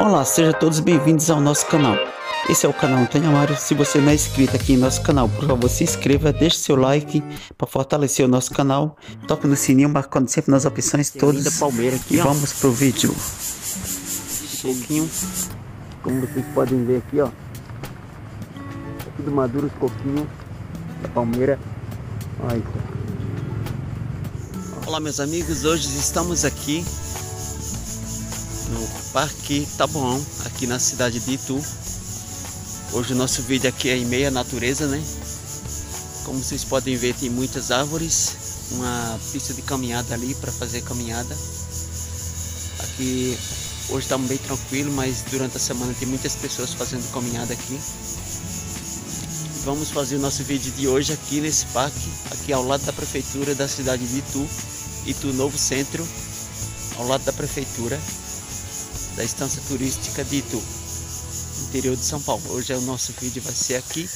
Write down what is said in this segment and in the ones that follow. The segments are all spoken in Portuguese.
Olá, sejam todos bem-vindos ao nosso canal. Esse é o canal Antônio Amário. Se você não é inscrito aqui em nosso canal, por favor, se inscreva, deixe seu like para fortalecer o nosso canal. Toque no sininho, marcando sempre nas opções todas. Palmeira aqui, e ó. vamos pro vídeo. Coquinho. Como vocês podem ver aqui, ó. Tá tudo maduro os coquinhos da palmeira. Olha isso. Olá, meus amigos. Hoje estamos aqui no Parque Taboão, aqui na cidade de Itu. Hoje o nosso vídeo aqui é em meia natureza, né? Como vocês podem ver, tem muitas árvores, uma pista de caminhada ali para fazer caminhada. Aqui hoje está bem tranquilo, mas durante a semana tem muitas pessoas fazendo caminhada aqui. Vamos fazer o nosso vídeo de hoje aqui nesse parque, aqui ao lado da prefeitura da cidade de Itu, Itu Novo Centro, ao lado da prefeitura da estância turística de Itu, interior de São Paulo. Hoje é o nosso vídeo vai ser aqui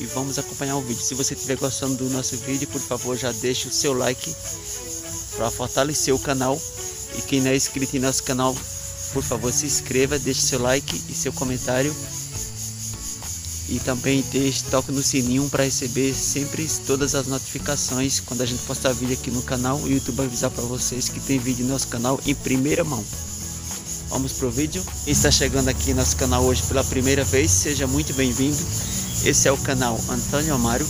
e vamos acompanhar o vídeo. Se você estiver gostando do nosso vídeo, por favor, já deixe o seu like para fortalecer o canal. E quem não é inscrito em nosso canal, por favor, se inscreva, deixe seu like e seu comentário. E também deixe, toque no sininho para receber sempre todas as notificações quando a gente postar vídeo aqui no canal. O YouTube vai avisar para vocês que tem vídeo no nosso canal em primeira mão. Vamos pro vídeo. Está chegando aqui no nosso canal hoje pela primeira vez, seja muito bem-vindo. Esse é o canal Antônio Amaro,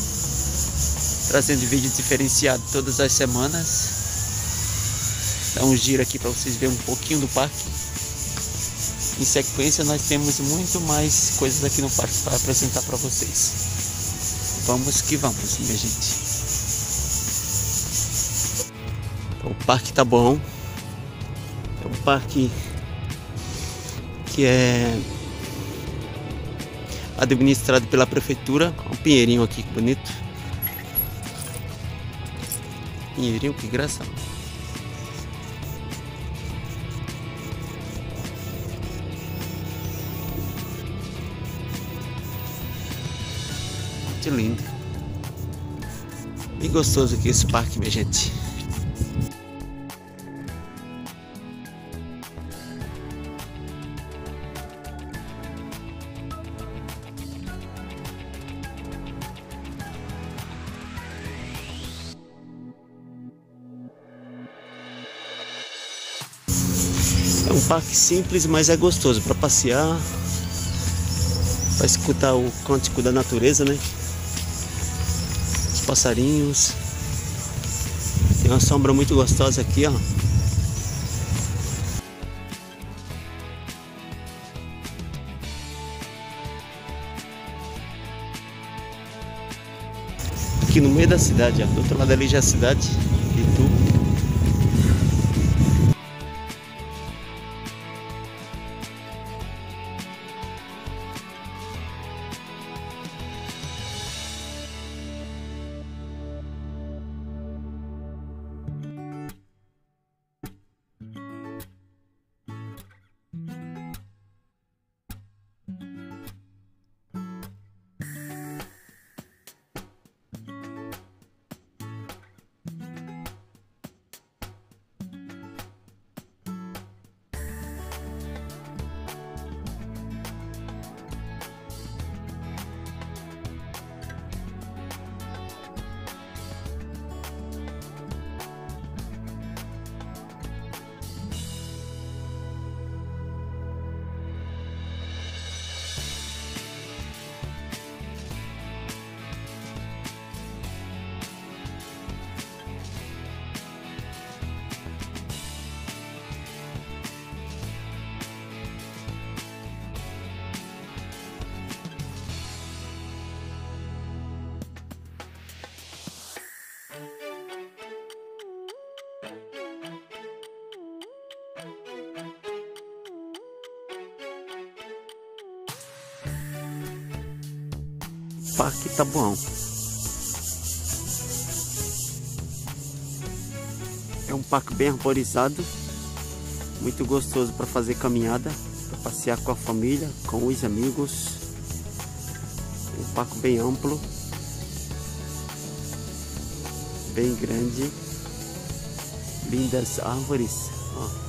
trazendo vídeos diferenciados todas as semanas. Dá um giro aqui para vocês verem um pouquinho do parque. Em sequência, nós temos muito mais coisas aqui no parque para apresentar para vocês. Vamos que vamos, minha gente. O parque tá bom. É um parque que é administrado pela prefeitura. Um pinheirinho aqui, que bonito. Pinheirinho, que graça. Muito lindo. Bem gostoso aqui esse parque, minha gente. É um parque simples, mas é gostoso para passear, para escutar o cântico da natureza, né? Os passarinhos. Tem uma sombra muito gostosa aqui, ó. Aqui no meio da cidade, ó. Do outro lado ali já é a cidade Parque Tabuão. É um parque bem arborizado, muito gostoso para fazer caminhada, para passear com a família, com os amigos. Um parque bem amplo, bem grande, lindas árvores. ó.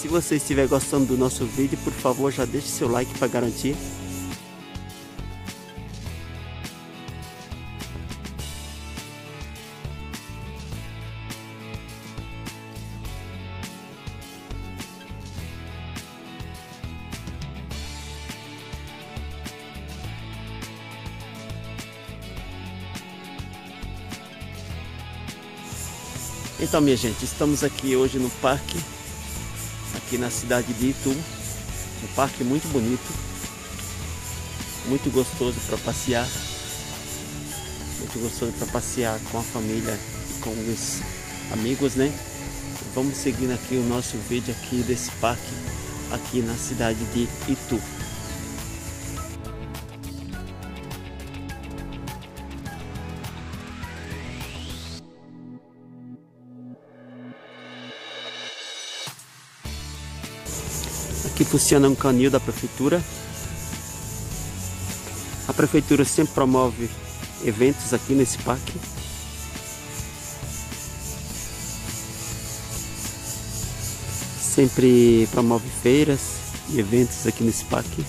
Se você estiver gostando do nosso vídeo, por favor, já deixe seu like para garantir. Então, minha gente, estamos aqui hoje no parque, aqui na cidade de Itu. Um parque muito bonito, muito gostoso para passear. Muito gostoso para passear com a família com os amigos, né? Vamos seguindo aqui o nosso vídeo aqui desse parque, aqui na cidade de Itu. Aqui funciona um canil da prefeitura. A prefeitura sempre promove eventos aqui nesse parque. Sempre promove feiras e eventos aqui nesse parque.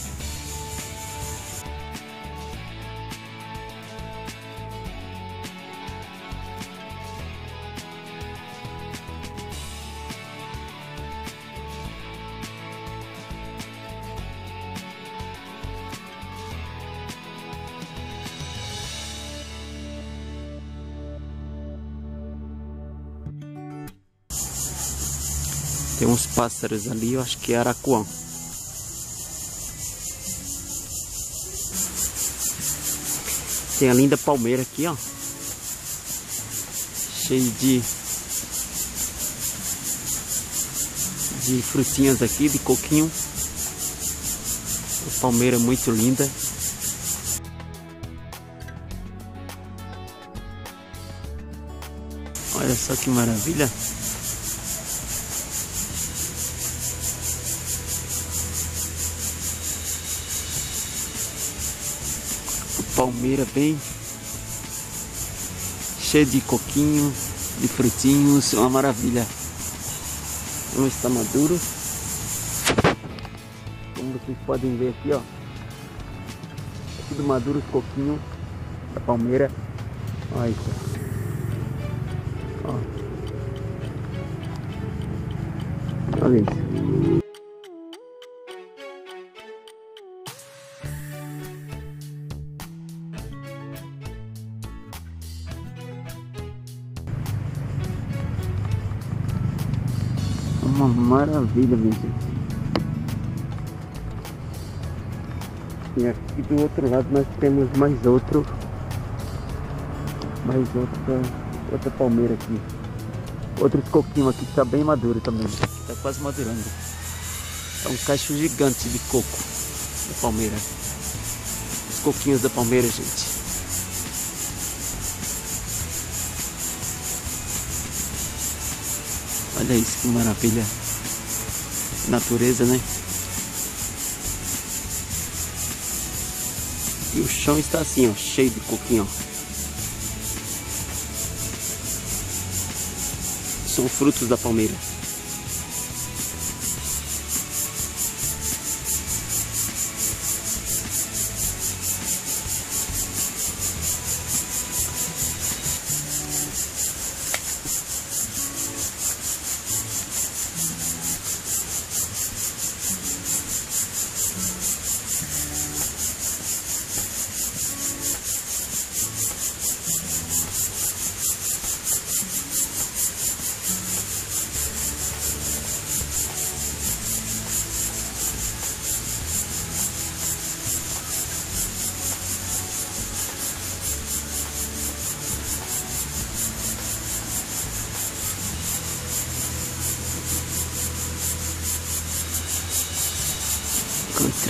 Tem uns pássaros ali, eu acho que é aracuã. Tem a linda palmeira aqui, ó. Cheio de de frutinhas aqui, de coquinho. A palmeira é muito linda. Olha só que maravilha. Palmeira bem cheia de coquinho, de frutinhos, uma maravilha. Um está maduro. Como vocês podem ver aqui, ó. É tudo maduro os coquinhos da palmeira. Olha isso. Ó. Olha isso. Uma maravilha, minha gente. E aqui do outro lado nós temos mais outro. Mais outra, outra palmeira aqui. Outros coquinhos aqui que tá bem maduro também. Tá quase madurando. É um cacho gigante de coco da palmeira. Os coquinhos da palmeira, gente. Olha isso que maravilha. Natureza, né? E o chão está assim, ó, cheio de coquinho. Ó. São frutos da palmeira.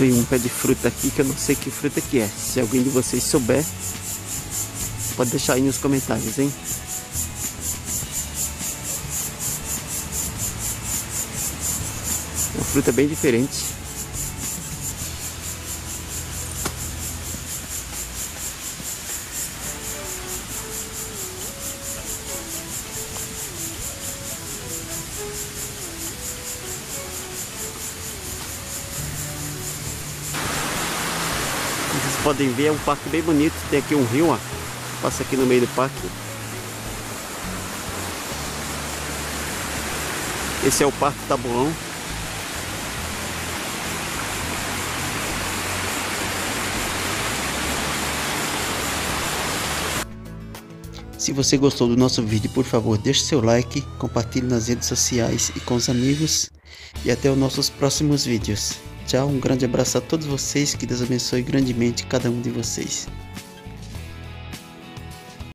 Encontrei um pé de fruta aqui que eu não sei que fruta que é. Se alguém de vocês souber, pode deixar aí nos comentários, hein? Uma fruta bem diferente. Podem ver, é um parque bem bonito. Tem aqui um rio, ó. Passa aqui no meio do parque. Esse é o Parque Tabuão. Se você gostou do nosso vídeo, por favor, deixe seu like, compartilhe nas redes sociais e com os amigos. E até os nossos próximos vídeos. Tchau, um grande abraço a todos vocês, que Deus abençoe grandemente cada um de vocês.